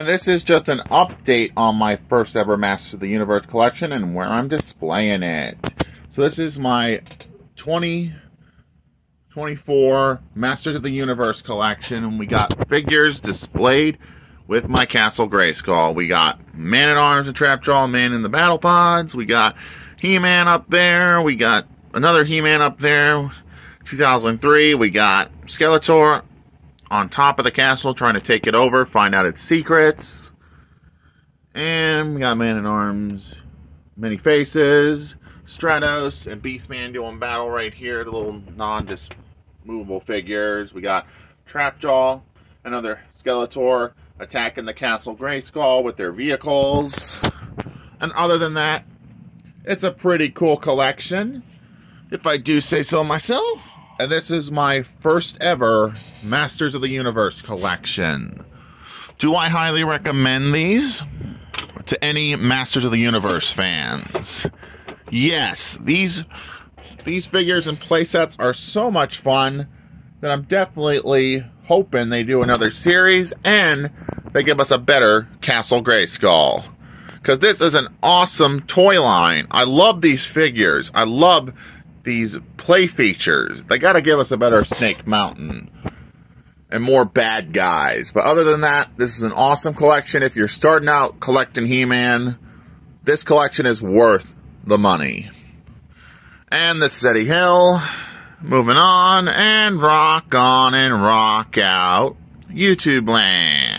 This is just an update on my first ever Masters of the Universe collection and where I'm displaying it. So this is my 2024 Masters of the Universe collection and we got figures displayed with my Castle Grayskull. We got Man-at-Arms and Trapjaw, Man in the Battle Pods. We got He-Man up there. We got another He-Man up there. 2003. We got Skeletor on top of the castle trying to take it over, find out its secrets. And we got Man in Arms, Man-E-Faces, Stratos, and Beastman doing battle right here. The little non movable figures. We got Trapjaw, another Skeletor attacking the Castle Grayskull with their vehicles. And other than that, it's a pretty cool collection, if I do say so myself. And this is my first ever Masters of the Universe collection. Do I highly recommend these to any Masters of the Universe fans? Yes, these these figures and playsets are so much fun that I'm definitely hoping they do another series and they give us a better Castle Grayskull. Because this is an awesome toy line. I love these figures. I love these play features. They got to give us a better Snake Mountain and more bad guys. But other than that, this is an awesome collection. If you're starting out collecting He-Man, this collection is worth the money. And this is Eddie Hill. Moving on and rock on and rock out YouTube land.